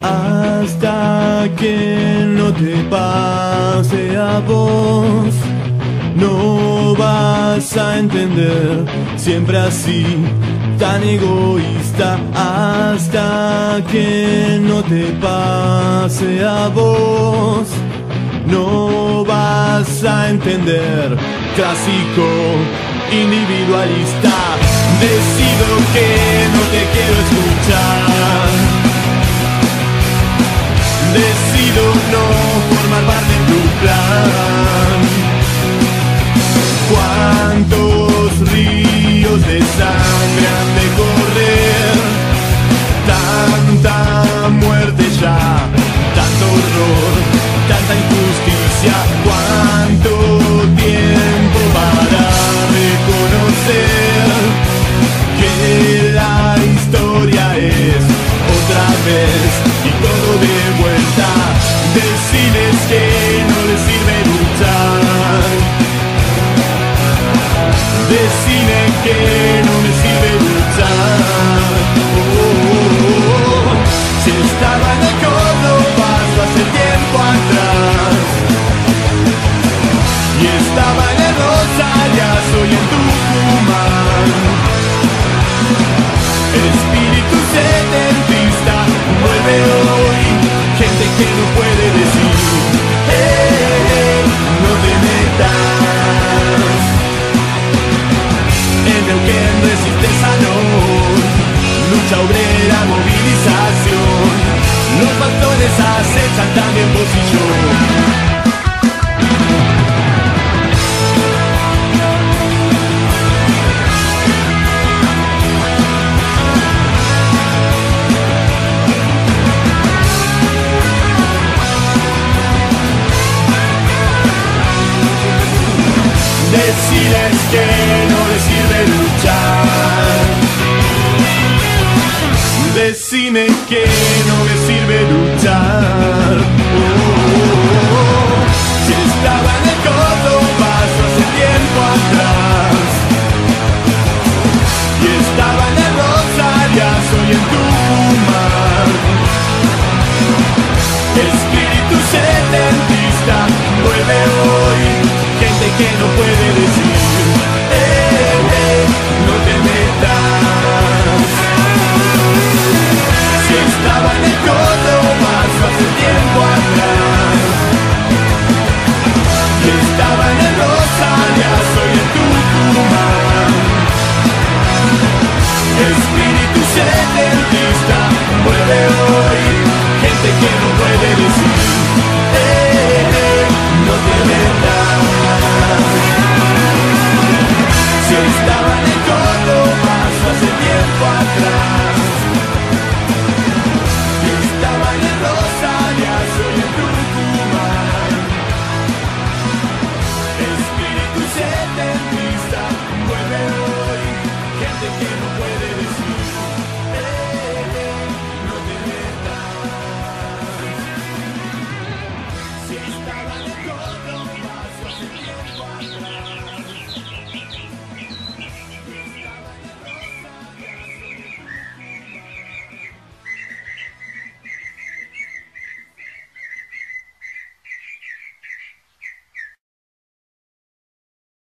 Hasta que no te pase a vos, no vas a entender, siempre así, tan egoísta. Hasta que no te pase a vos, no vas a entender, clásico, individualista. Decido que no te quiero escuchar. No formar parte de tu plan. ¿Cuántos ríos de sangre han de correr? again. Lucha obrera, movilización. Los patrones acechan también vos y yo. Decides que no le sirve luchar. Que no me sirve luchar. Oh. Si estaba en el Córdoba hace tiempo atrás. Y estaba en el Rosarias hoy en Tucumán. Espíritu setentista vuelve hoy, gente que no puede decir, Espíritu setentista vuelve hoy.